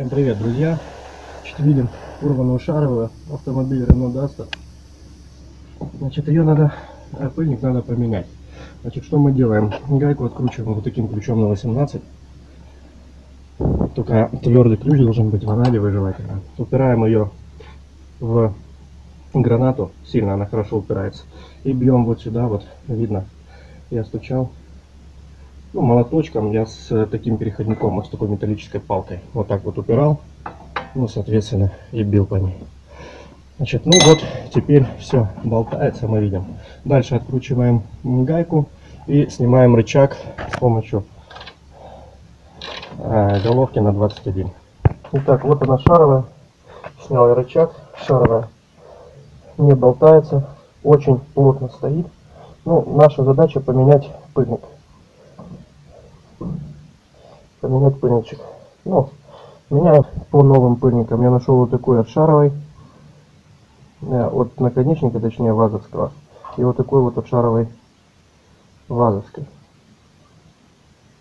Всем привет, друзья! Значит, видим урванную шаровую автомобиль Renault Duster. Значит, ее надо, э, пыльник надо поменять. Значит, что мы делаем? Гайку откручиваем вот таким ключом на 18. Только твердый ключ должен быть ванадевый желательно. Упираем ее в гранату, сильно она хорошо упирается. И бьем вот сюда, вот видно, я стучал ну, молоточком я с э, таким переходником, вот с такой металлической палкой. Вот так вот упирал, ну, соответственно, и бил по ней. Значит, ну вот, теперь все болтается, мы видим. Дальше откручиваем гайку и снимаем рычаг с помощью э, головки на 21. Итак, вот она шаровая. Снял я рычаг, шаровая. Не болтается, очень плотно стоит. Ну, наша задача поменять пыльник поменять пыльничек. Ну, меняю по новым пыльникам. Я нашел вот такой от шаровой. Э, от наконечника, точнее вазовского. И вот такой вот от шаровой вазовской.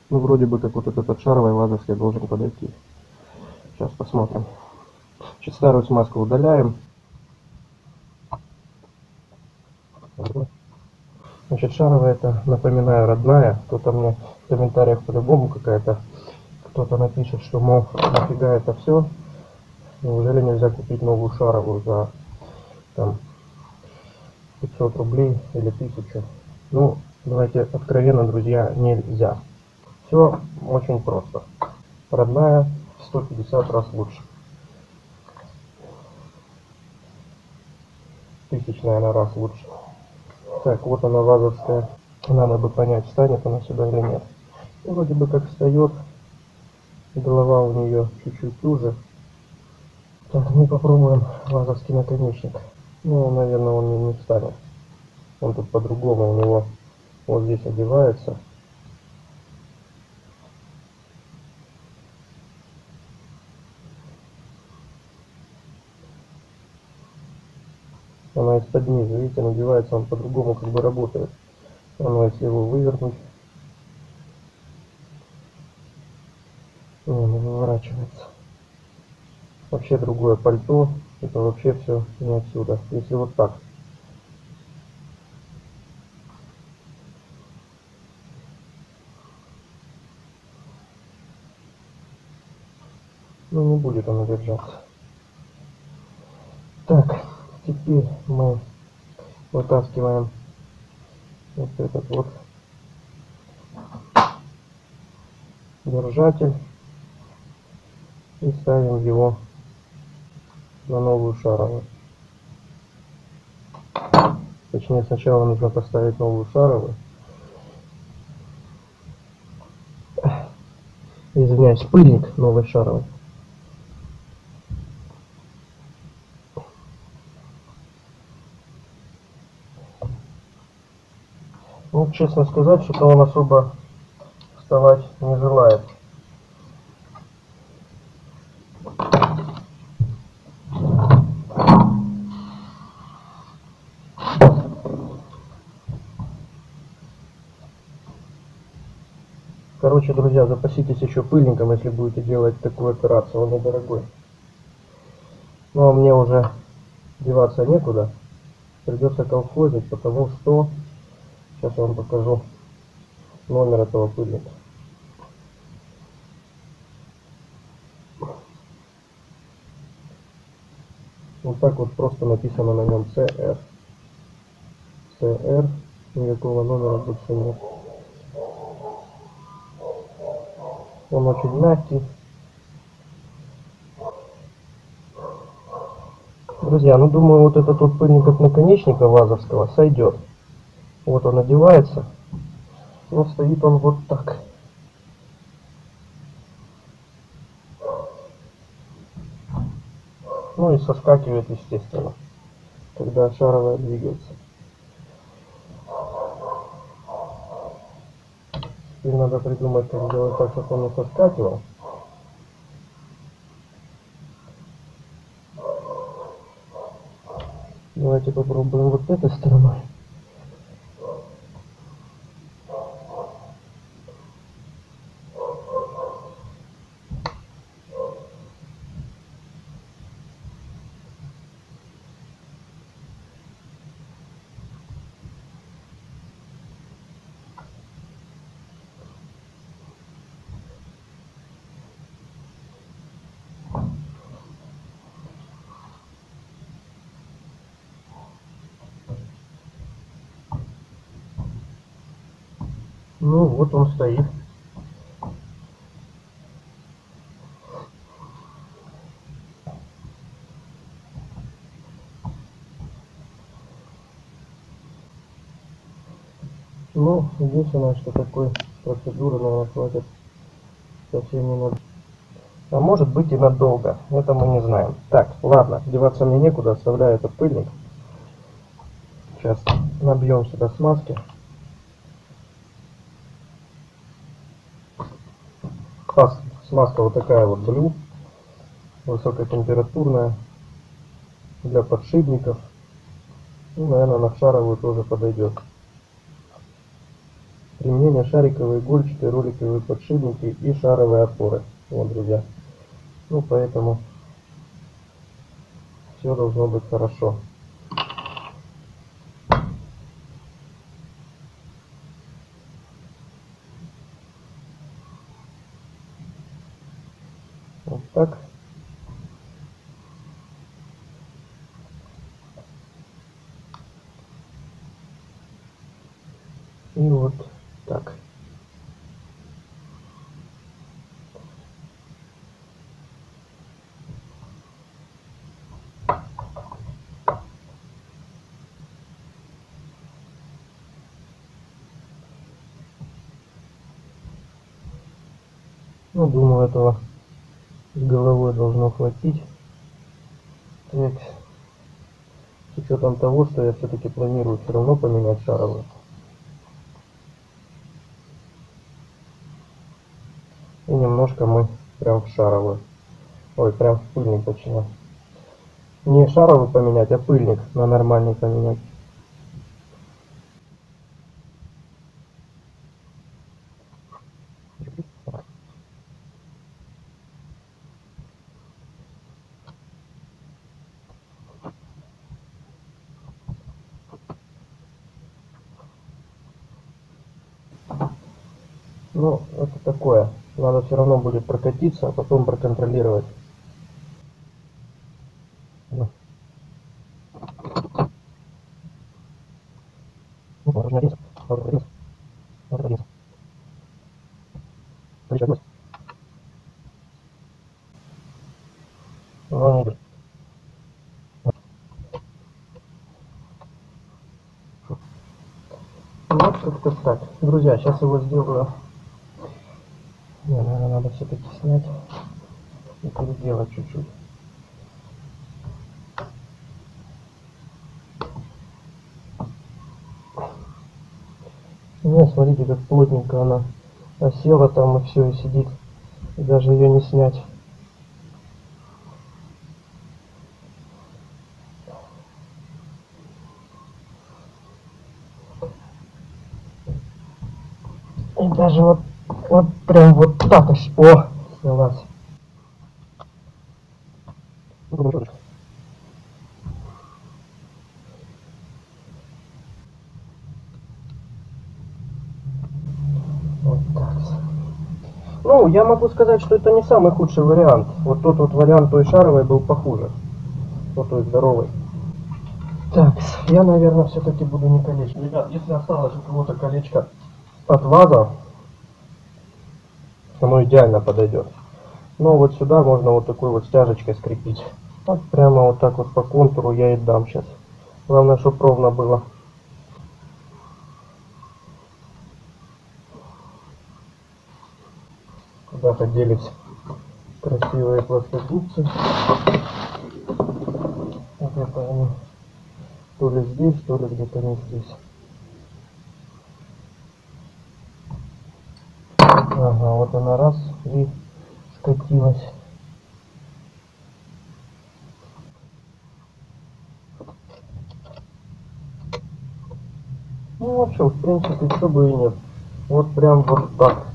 Ну, вроде бы как вот этот от шаровой вазовской должен подойти. Сейчас посмотрим. Сейчас старую смазку удаляем. Значит, шаровая это, напоминаю, родная. Кто-то мне в комментариях по-любому какая-то кто-то напишет, что мол, нафига это все, неужели нельзя купить новую шаровую за там 500 рублей или 1000. Ну, давайте откровенно, друзья, нельзя. Все очень просто. Родная 150 раз лучше. Тысячная на раз лучше. Так, вот она вазовская. Надо бы понять, встанет она сюда или нет. И вроде бы как встает, голова у нее чуть-чуть уже. Так, мы попробуем лазовский наконечник. Ну, наверное, он не встанет. Он тут по-другому, у него вот здесь одевается. Она из-под низу, видите, надевается, он по-другому как бы работает. Оно, если его вывернуть, не, не выворачивается. Вообще другое пальто. Это вообще все не отсюда. Если вот так. Ну не будет оно держаться. Так, теперь мы вытаскиваем вот этот вот держатель и ставим его на новую шаровую. Точнее, сначала нужно поставить новую шаровую. Извиняюсь, пыльник новой шаровой. Честно сказать, что он особо вставать не желает. Короче, друзья, запаситесь еще пыльником, если будете делать такую операцию, он недорогой. Ну а мне уже деваться некуда, придется колхозить, потому что, сейчас я вам покажу номер этого пыльника. Вот так вот просто написано на нем CR. CR, никакого номера больше нет. Он очень мягкий. Друзья, ну думаю, вот этот вот пыльник от наконечника вазовского сойдет. Вот он одевается. Но стоит он вот так. Ну и соскакивает, естественно, когда шаровая двигается. Теперь надо придумать, как сделать так, чтобы он не соскакивал. Давайте попробуем вот этой стороной. Ну вот он стоит. Ну, единственное, что такой процедуры, наверное, хватит совсем ненадолго. А может быть и надолго. Это мы не знаем. Так, ладно, деваться мне некуда, оставляю этот пыльник. Сейчас набьем сюда смазки. Смазка вот такая вот блю. Высокотемпературная. Для подшипников. Ну, наверное, на шаровую тоже подойдет. Применение шариковые, игольчатые, роликовые подшипники и шаровые опоры. Вот, друзья. Ну, поэтому все должно быть хорошо. Вот так. И вот так. Ну, думаю, этого с головой должно хватить. Так, с учетом того, что я все-таки планирую все равно поменять шаровую. И немножко мы прям в шаровую. Ой, прям в пыльник точнее. Не шаровую поменять, а пыльник на нормальный поменять. Ну, это такое. Надо все равно будет прокатиться, а потом проконтролировать. Ну. Ну, можно один, можно один, можно один. Плечо одно. Ну, он идет. Вот как-то так. Друзья, сейчас его сделаю. Не, наверное, надо все-таки снять и переделать чуть-чуть. Ну, смотрите, как плотненько она осела там и все, и сидит. И даже ее не снять. И даже вот, вот прям вот так. О, снялась. Вот так. Ну, я могу сказать, что это не самый худший вариант. Вот тот вот вариант той шаровой был похуже. Вот той здоровой. Так, я, наверное, все-таки буду не калечить. Ребят, если осталось у кого-то колечко от ваза, оно идеально подойдет. Но вот сюда можно вот такой вот стяжечкой скрепить. Вот прямо вот так вот по контуру я и дам сейчас. Главное, чтобы ровно было. Куда-то делись красивые плоскогубцы. Вот это они то ли здесь, то ли где-то не здесь. Ага, вот она раз и скатилась. Ну вообще, в принципе, что бы и нет. Вот прям вот так.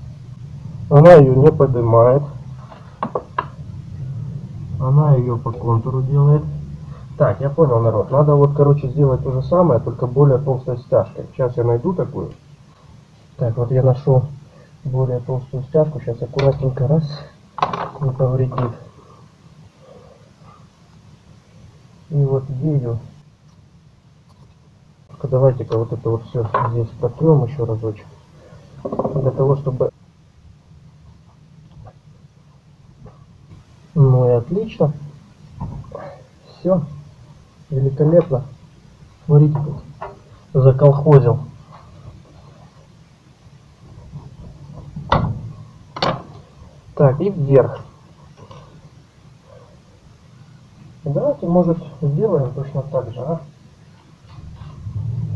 Она ее не поднимает. Она ее по контуру делает. Так, я понял, народ. Надо вот, короче, сделать то же самое, только более толстой стяжкой. Сейчас я найду такую. Так, вот я нашел более толстую стяжку. Сейчас аккуратненько раз не повредит. И вот ею. Только давайте-ка вот это вот все здесь протрем еще разочек. для того, чтобы... Ну и отлично. Все. Великолепно. Смотрите, тут заколхозил. Так, и вверх. Давайте, может, сделаем точно так же, а?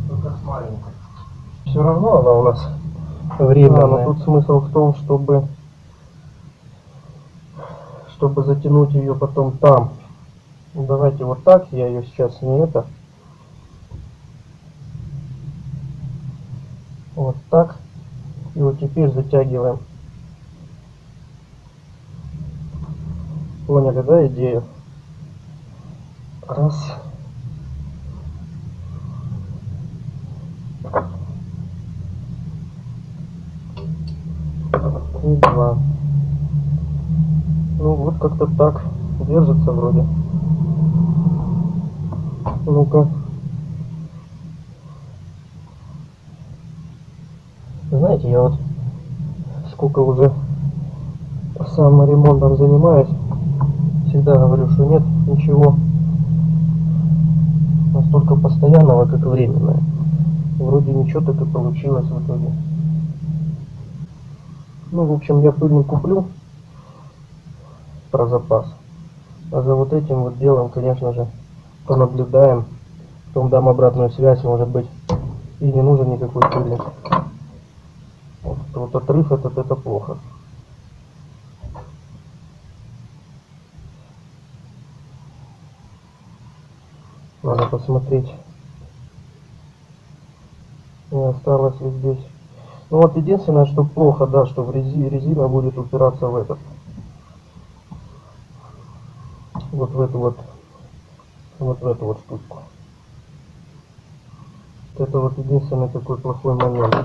Только с маленькой. Все равно она у нас временная. но тут смысл в том, чтобы чтобы затянуть ее потом там. Ну, давайте вот так, я ее сейчас не это. Вот так. И вот теперь затягиваем. Поняли, да, идею? Раз. И два. Ну вот как-то так. Держится вроде. Ну-ка. Знаете, я вот сколько уже сам ремонтом занимаюсь, всегда говорю, что нет ничего настолько постоянного, как временное. Вроде ничего так и получилось в итоге. Ну, в общем, я пыльник куплю про запас. А за вот этим вот делом, конечно же, понаблюдаем. Потом дам обратную связь, может быть, и не нужен никакой пыльник. Вот, вот отрыв этот, это плохо. Надо посмотреть, не осталось ли здесь. Ну вот единственное, что плохо, да, что в резине резина будет упираться в этот. Вот в эту вот, вот в эту вот штучку. Это вот единственный такой плохой момент.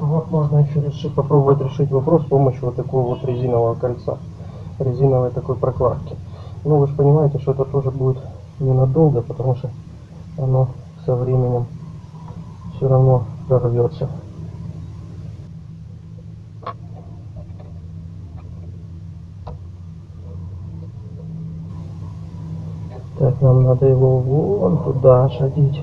Вот можно еще решить, попробовать решить вопрос с помощью вот такого вот резинового кольца. Резиновой такой прокладки. Ну вы же понимаете, что это тоже будет ненадолго, потому что оно со временем все равно прорвется. Так, нам надо его вон туда шадить.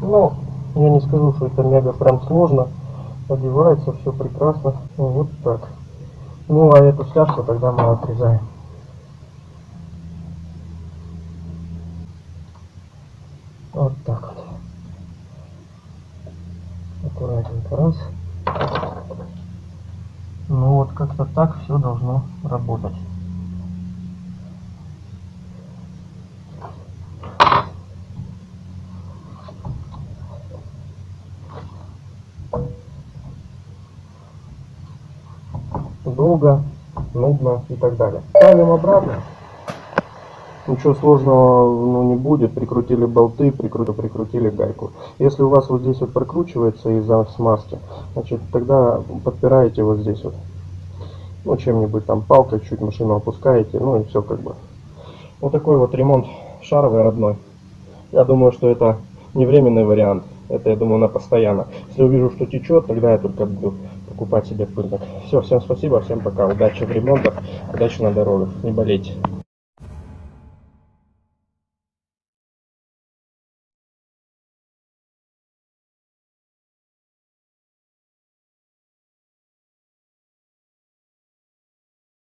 Ну, я не скажу, что это мега прям сложно. Одевается все прекрасно. Вот так. Ну, а эту стяжку тогда мы отрезаем. Вот так вот. Аккуратненько раз. Ну вот как-то так все должно работать. Долго, нудно и так далее. Ставим обратно. Ничего сложного ну, не будет. Прикрутили болты, прикрутили, прикрутили гайку. Если у вас вот здесь вот прокручивается из-за смазки, значит тогда подпираете вот здесь вот. Ну, чем-нибудь там палкой, чуть машину опускаете, ну и все как бы. Вот такой вот ремонт шаровый родной. Я думаю, что это не временный вариант. Это, я думаю, на постоянно. Если увижу, что течет, тогда я только буду покупать себе пыльник. Все, всем спасибо, всем пока. Удачи в ремонтах, удачи на дорогах. Не болейте.